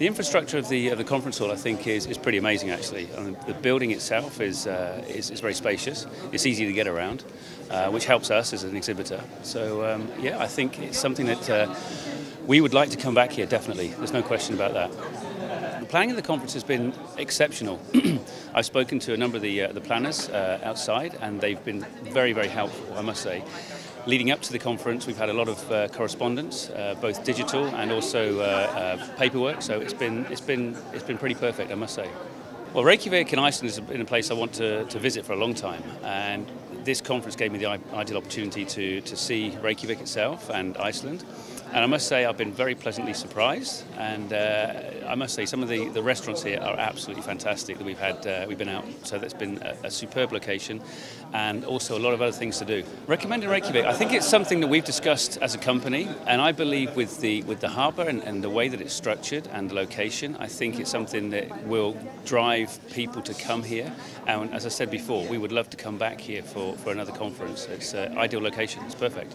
The infrastructure of the of the conference hall, I think, is, is pretty amazing. Actually, the building itself is, uh, is, is very spacious. It's easy to get around, uh, which helps us as an exhibitor. So um, yeah, I think it's something that uh, we would like to come back here. Definitely, there's no question about that. The planning of the conference has been exceptional. I've spoken to a number of the uh, the planners uh, outside, and they've been very very helpful. I must say. Leading up to the conference, we've had a lot of uh, correspondence, uh, both digital and also uh, uh, paperwork. So it's been it's been it's been pretty perfect, I must say. Well, Reykjavik in Iceland is in a place I want to, to visit for a long time, and this conference gave me the ideal opportunity to, to see Reykjavik itself and Iceland. And I must say, I've been very pleasantly surprised. And uh, I must say, some of the, the restaurants here are absolutely fantastic that we've had. Uh, we've been out, so that's been a, a, superb location, and also a lot of other things to do. Recommending Reykjavik, I think it's something that we've discussed as a company, and I believe with the with the harbour and, and the way that it's structured and the location, I think it's something that will drive people to come here. And as I said before, we would love to come back here for, for another conference. It's an ideal location. It's perfect.